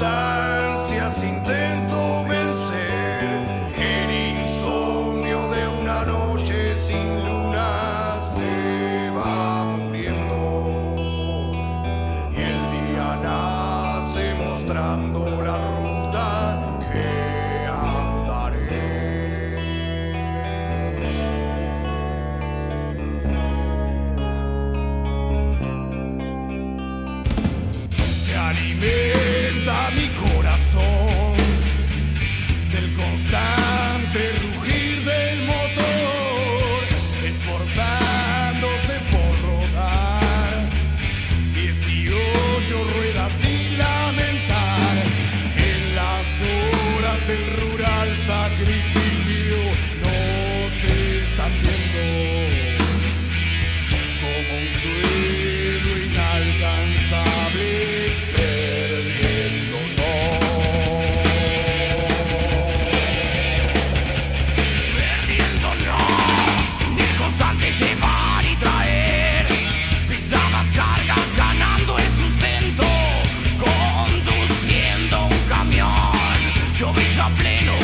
stop. constante rugir del motor, esforzándose por rodar. 18 ruedas y la Yo brillo a pleno.